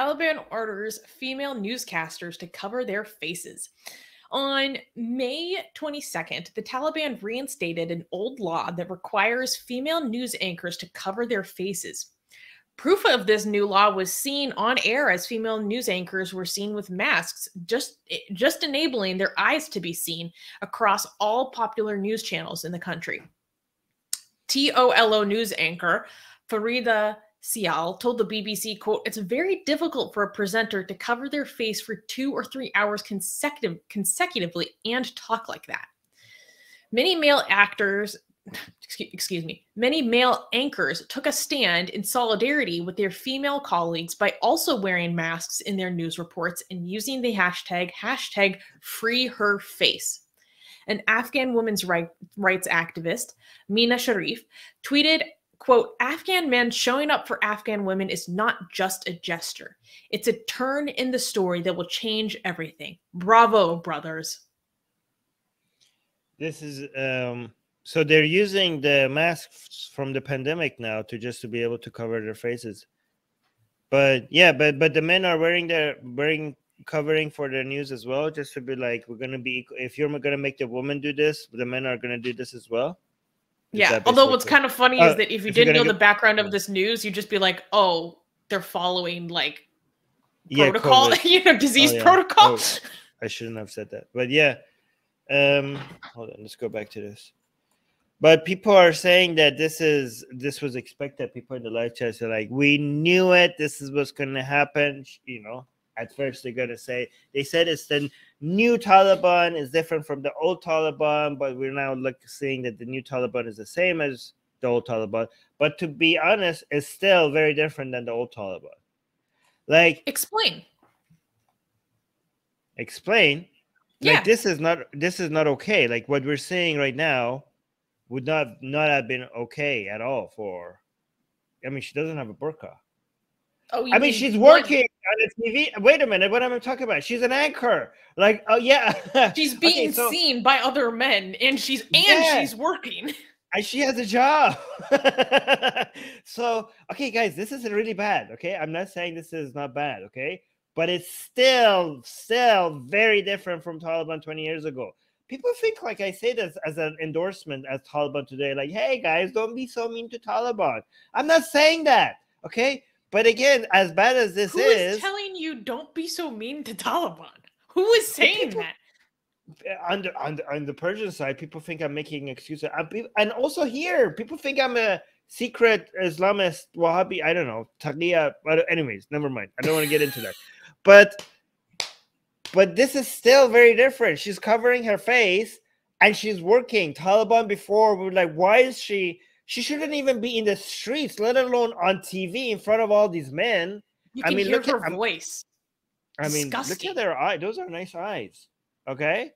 Taliban orders female newscasters to cover their faces. On May 22nd, the Taliban reinstated an old law that requires female news anchors to cover their faces. Proof of this new law was seen on air as female news anchors were seen with masks, just just enabling their eyes to be seen across all popular news channels in the country. TOLO news anchor Farida Sial told the BBC, quote, it's very difficult for a presenter to cover their face for two or three hours consecutive, consecutively and talk like that. Many male actors, excuse me, many male anchors took a stand in solidarity with their female colleagues by also wearing masks in their news reports and using the hashtag, hashtag free her face. An Afghan women's right, rights activist, Mina Sharif, tweeted quote afghan men showing up for afghan women is not just a gesture. It's a turn in the story that will change everything. Bravo brothers. This is um so they're using the masks from the pandemic now to just to be able to cover their faces. But yeah but but the men are wearing their wearing covering for their news as well just to be like we're gonna be if you're gonna make the woman do this the men are gonna do this as well yeah. Although what's kind of funny uh, is that if you didn't know the background of this news, you'd just be like, oh, they're following like yeah, protocol, you know, disease oh, yeah. protocol. Oh, I shouldn't have said that. But yeah. Um hold on, let's go back to this. But people are saying that this is this was expected. People in the live chat are like, we knew it. This is what's gonna happen. You know, at first they're gonna say they said it's the new Taliban is different from the old Taliban, but we're now look seeing that the new Taliban is the same as the old Taliban. But to be honest, it's still very different than the old Taliban. Like explain. Explain. Yeah. Like this is not this is not okay. Like what we're seeing right now would not not have been okay at all for I mean she doesn't have a burqa. Oh, I mean, she's working on the TV. Wait a minute, what am I talking about? She's an anchor. Like, oh yeah, she's being okay, so, seen by other men, and she's and yeah. she's working. And she has a job. so, okay, guys, this is really bad. Okay, I'm not saying this is not bad. Okay, but it's still, still very different from Taliban 20 years ago. People think like I say this as an endorsement as Taliban today, like, hey guys, don't be so mean to Taliban. I'm not saying that. Okay, but again, as bad as this is. Who is, is telling you don't be so mean to Taliban. Who is saying people, that? On the, on the on the Persian side, people think I'm making excuses, and also here, people think I'm a secret Islamist Wahhabi. I don't know, Taqiyya. But anyways, never mind. I don't want to get into that. But but this is still very different. She's covering her face and she's working. Taliban before we were like, why is she? She shouldn't even be in the streets, let alone on TV in front of all these men. You can I mean, hear look her at, voice. I mean, Disgusting. look at their eyes. Those are nice eyes. Okay,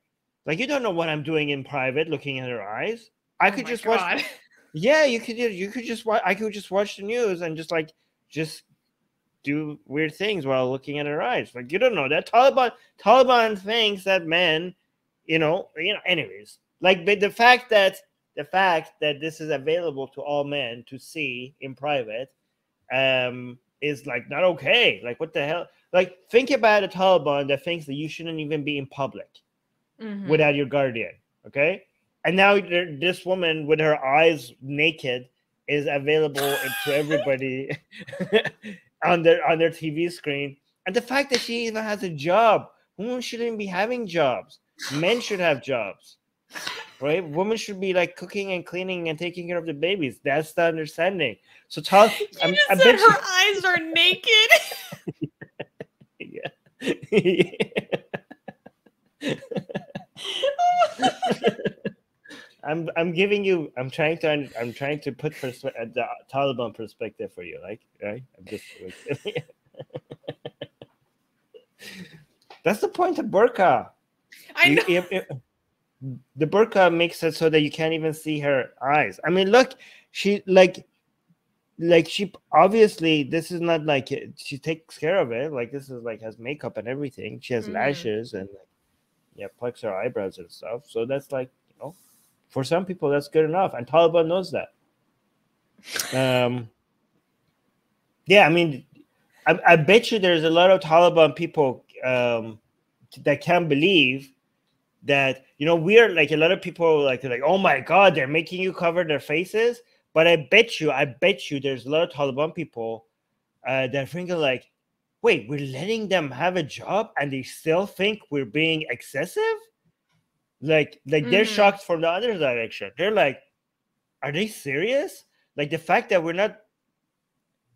like you don't know what I'm doing in private, looking at her eyes. I oh could just God. watch. Yeah, you could. You could just watch. I could just watch the news and just like just do weird things while looking at her eyes. Like you don't know that Taliban. Taliban thinks that men, you know, you know. Anyways, like the fact that the fact that this is available to all men to see in private um, is like not okay. Like, what the hell? Like, think about a Taliban that thinks that you shouldn't even be in public mm-hmm. without your guardian. Okay. And now this woman with her eyes naked is available to everybody on their on their TV screen. And the fact that she even has a job, women shouldn't be having jobs. Men should have jobs right? Women should be like cooking and cleaning and taking care of the babies. That's the understanding. So tell. You I'm, just I said her eyes are naked. I'm I'm giving you. I'm trying to. I'm trying to put perspe- uh, the Taliban perspective for you. Like, right? I'm just. That's the point of burqa. I know. You, if, the burqa makes it so that you can't even see her eyes. I mean, look, she like like she obviously this is not like she takes care of it. Like this is like has makeup and everything. She has mm-hmm. lashes and like yeah, plucks her eyebrows and stuff. So that's like, you know, for some people that's good enough. And Taliban knows that. Um yeah, I mean I, I bet you there's a lot of Taliban people um, that can't believe that you know we're like a lot of people like like oh my god they're making you cover their faces. But i bet you i bet you there's a lot of taliban people uh, that think like wait we're letting them have a job and they still think we're being excessive? Like like mm-hmm. they're shocked from the other direction. They're like are they serious? Like the fact that we're not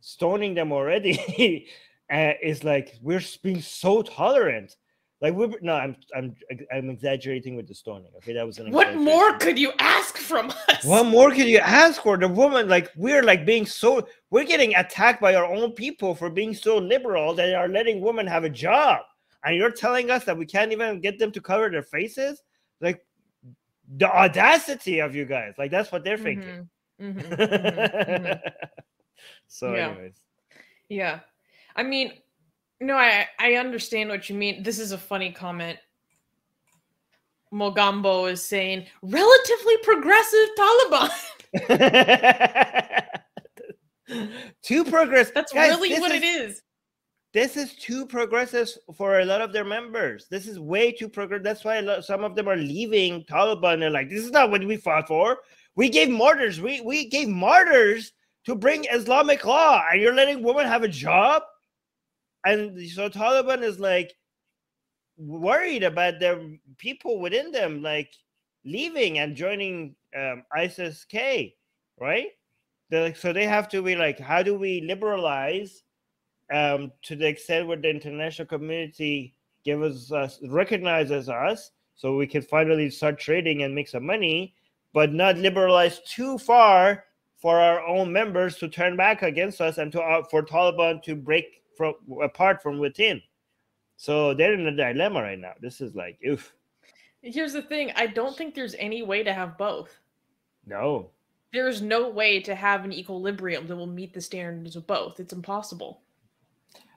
stoning them already uh, is like we're being so tolerant like we no, I'm I'm I'm exaggerating with the stoning. Okay, that was an. What more could you ask from us? What more could you ask for? The woman, like we're like being so we're getting attacked by our own people for being so liberal that are letting women have a job, and you're telling us that we can't even get them to cover their faces. Like the audacity of you guys. Like that's what they're thinking. Mm-hmm. Mm-hmm. mm-hmm. so, yeah. anyways. Yeah, I mean, no, I I understand what you mean. This is a funny comment. Mogambo is saying relatively progressive Taliban. too progressive. That's Guys, really what is, it is. This is too progressive for a lot of their members. This is way too progressive. That's why lot, some of them are leaving Taliban. They're like, this is not what we fought for. We gave martyrs. We we gave martyrs to bring Islamic law, and you're letting women have a job and so Taliban is like worried about their people within them, like leaving and joining um, ISIS K, right? Like, so they have to be like, how do we liberalize um, to the extent where the international community gives us recognizes us, so we can finally start trading and make some money, but not liberalize too far for our own members to turn back against us and to uh, for Taliban to break from apart from within. So they're in a dilemma right now. This is like, oof. Here's the thing: I don't think there's any way to have both. No. There is no way to have an equilibrium that will meet the standards of both. It's impossible.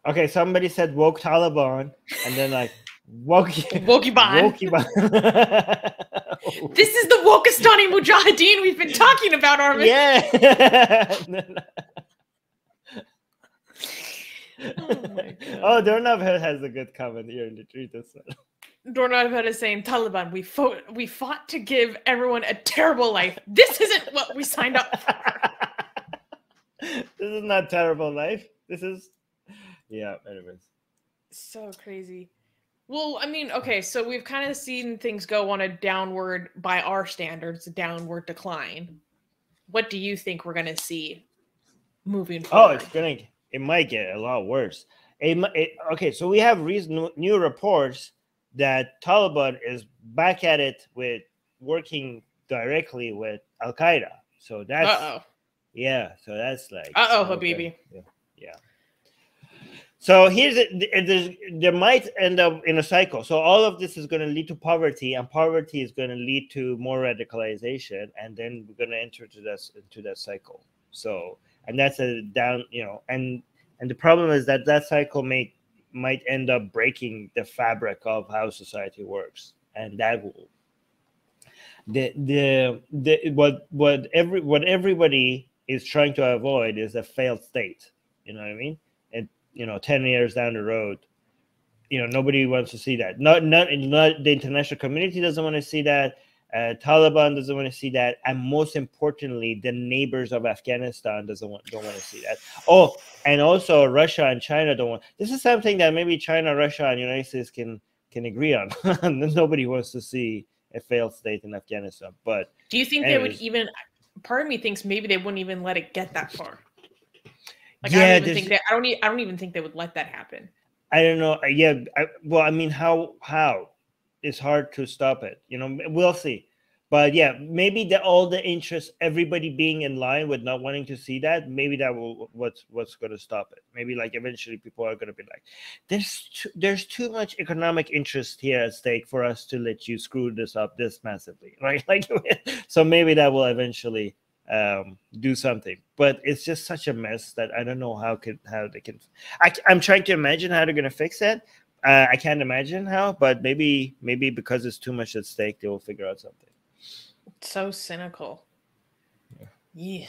Okay, somebody said woke Taliban, and then like woke Wokiban. this is the Wokistani Mujahideen we've been talking about, Armin. Yeah. oh, oh Dornavhead has a good comment here in the tweet as well. Dornavhead is saying, Taliban, we fought, we fought to give everyone a terrible life. This isn't what we signed up for. this is not terrible life. This is, yeah, anyways. So crazy. Well, I mean, okay, so we've kind of seen things go on a downward, by our standards, downward decline. What do you think we're going to see moving forward? Oh, it's going to it might get a lot worse. It, it, okay, so we have reason, new reports that Taliban is back at it with working directly with Al Qaeda. So that's Uh-oh. yeah. So that's like uh oh, Habibi. Yeah, yeah. So here's it. There might end up in a cycle. So all of this is going to lead to poverty, and poverty is going to lead to more radicalization, and then we're going to enter to this into that cycle. So and that's a down you know and and the problem is that that cycle may might end up breaking the fabric of how society works. And that will the the the what what every what everybody is trying to avoid is a failed state. You know what i mean? And you know 10 years down the road you know nobody wants to see that. Not not, not the international community doesn't want to see that uh, Taliban doesn't want to see that, and most importantly, the neighbors of Afghanistan doesn't want don't want to see that. Oh, and also Russia and China don't want. This is something that maybe China, Russia, and United States can can agree on. Nobody wants to see a failed state in Afghanistan. But do you think anyways, they would even? Part of me thinks maybe they wouldn't even let it get that far. Like yeah, I don't even think that. I don't. I don't even think they would let that happen. I don't know. Yeah. I, well, I mean, how how it's hard to stop it. You know, we'll see. But yeah, maybe the all the interest, everybody being in line with not wanting to see that, maybe that will what's what's going to stop it. Maybe like eventually people are going to be like, there's too, there's too much economic interest here at stake for us to let you screw this up this massively, right? Like, so maybe that will eventually um, do something. But it's just such a mess that I don't know how could how they can. I, I'm trying to imagine how they're going to fix it, uh, I can't imagine how, but maybe maybe because it's too much at stake, they will figure out something. So cynical. Yeah. yeah.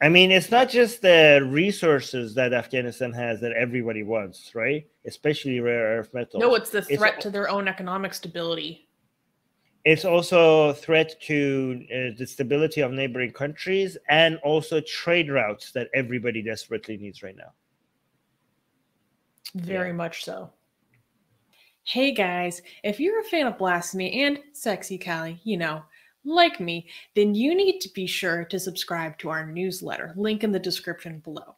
I mean, it's not just the resources that Afghanistan has that everybody wants, right? Especially rare earth metals. No, it's the threat it's, to their own economic stability. It's also a threat to uh, the stability of neighboring countries and also trade routes that everybody desperately needs right now. Very yeah. much so. Hey guys, if you're a fan of Blasphemy and Sexy Callie, you know, like me, then you need to be sure to subscribe to our newsletter. Link in the description below.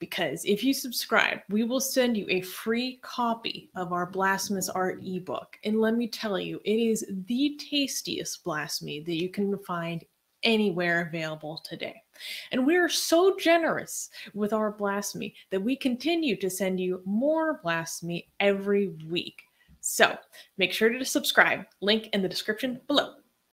Because if you subscribe, we will send you a free copy of our Blasphemous Art ebook. And let me tell you, it is the tastiest blasphemy that you can find anywhere available today. And we are so generous with our blasphemy that we continue to send you more blasphemy every week. So make sure to subscribe. Link in the description below.